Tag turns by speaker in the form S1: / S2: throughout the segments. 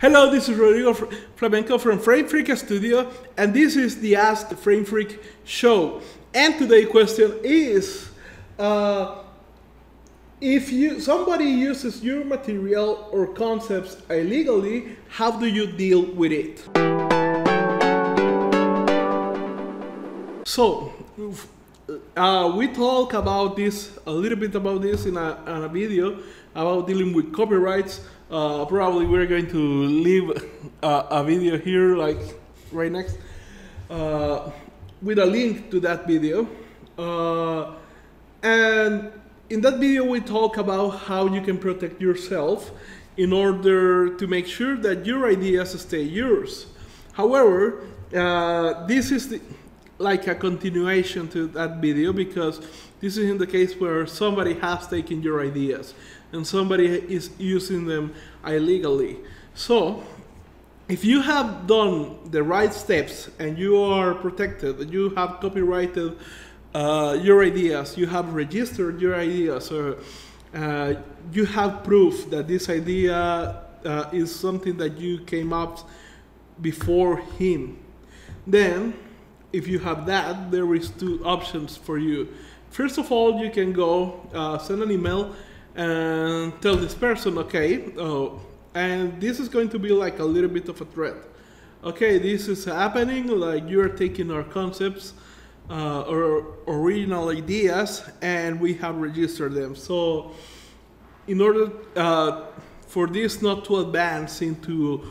S1: Hello, this is Rodrigo Flamenco from Frame Freak Studio, and this is the Ask Frame Freak show. And today's question is, uh, if you somebody uses your material or concepts illegally, how do you deal with it? So, uh, we talk about this a little bit about this in a, in a video about dealing with copyrights. Uh, probably we're going to leave a, a, video here, like right next, uh, with a link to that video. Uh, and in that video, we talk about how you can protect yourself in order to make sure that your ideas stay yours. However, uh, this is the, like a continuation to that video because this is in the case where somebody has taken your ideas and somebody is using them illegally. So, if you have done the right steps and you are protected, you have copyrighted uh, your ideas, you have registered your ideas, or uh, you have proof that this idea uh, is something that you came up before him, then if you have that, there is two options for you. First of all, you can go uh, send an email and tell this person, okay, oh, and this is going to be like a little bit of a threat. Okay, this is happening, like you're taking our concepts uh, or original ideas and we have registered them. So in order uh, for this not to advance into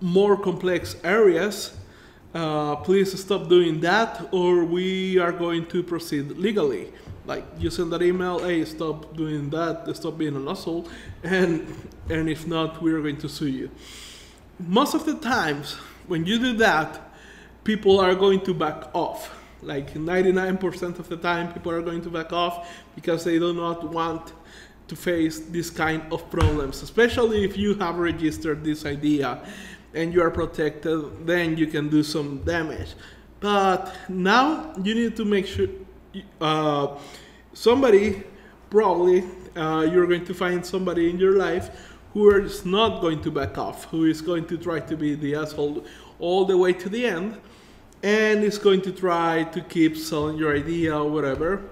S1: more complex areas, uh, please stop doing that or we are going to proceed legally. Like you send that email, hey, stop doing that, stop being an asshole, and, and if not, we're going to sue you. Most of the times, when you do that, people are going to back off. Like 99% of the time, people are going to back off because they do not want to face this kind of problems, especially if you have registered this idea and you are protected, then you can do some damage. But now you need to make sure uh, somebody, probably, uh, you're going to find somebody in your life who is not going to back off, who is going to try to be the asshole all the way to the end, and is going to try to keep selling your idea or whatever.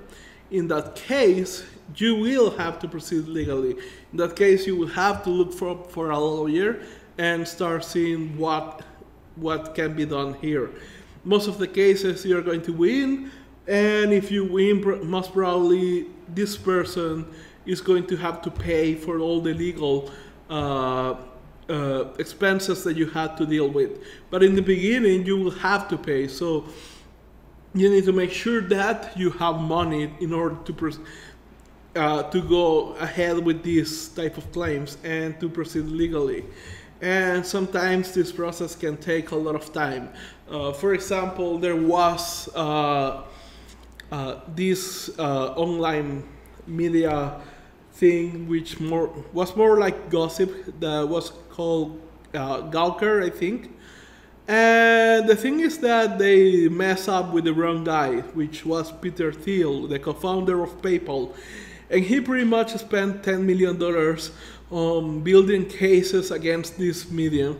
S1: In that case, you will have to proceed legally. In that case, you will have to look for, for a lawyer and start seeing what what can be done here. Most of the cases you're going to win, and if you win, most probably this person is going to have to pay for all the legal uh, uh, expenses that you had to deal with. But in the beginning, you will have to pay. So you need to make sure that you have money in order to uh, to go ahead with these type of claims and to proceed legally and sometimes this process can take a lot of time. Uh, for example, there was uh, uh, this uh, online media thing which more was more like gossip that was called uh, Gawker, I think. And the thing is that they mess up with the wrong guy, which was Peter Thiel, the co-founder of PayPal. And he pretty much spent $10 million on building cases against this medium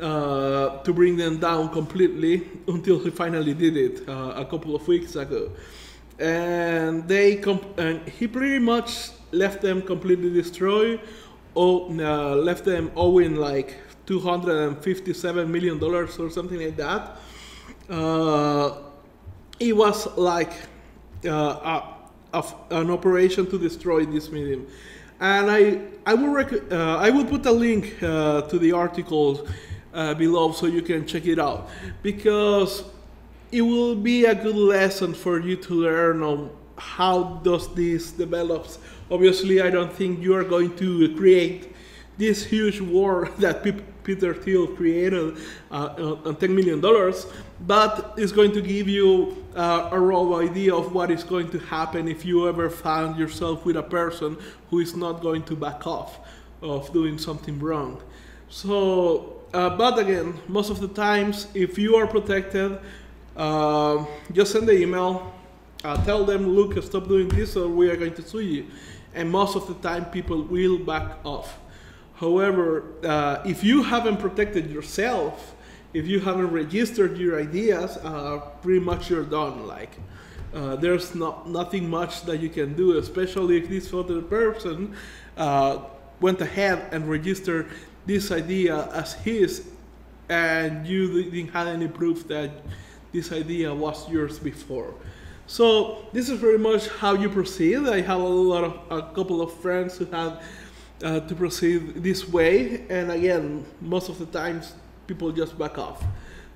S1: uh, to bring them down completely until he finally did it uh, a couple of weeks ago. And they and he pretty much left them completely destroyed, or uh, left them owing like 257 million dollars or something like that. Uh, it was like uh, a, an operation to destroy this medium and I I will rec- uh, I will put a link uh, to the article uh, below so you can check it out because it will be a good lesson for you to learn on how does this develops. Obviously, I don't think you are going to create this huge war that Peter Thiel created uh, on $10 million, but it's going to give you uh, a raw idea of what is going to happen if you ever find yourself with a person who is not going to back off of doing something wrong. So, uh, but again, most of the times, if you are protected, uh, just send the email, uh, tell them, look, stop doing this or we are going to sue you. And most of the time, people will back off. However, uh, if you haven't protected yourself, if you haven't registered your ideas, uh, pretty much you're done. Like, uh, there's not nothing much that you can do, especially if this other person uh, went ahead and registered this idea as his, and you didn't have any proof that this idea was yours before. So this is very much how you proceed. I have a lot of a couple of friends who have uh, to proceed this way, and again, most of the times people just back off.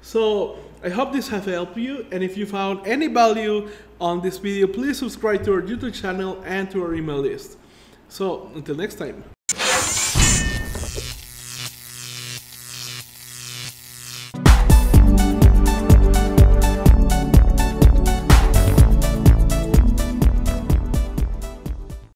S1: So I hope this has helped you, and if you found any value on this video, please subscribe to our YouTube channel and to our email list. So until next time.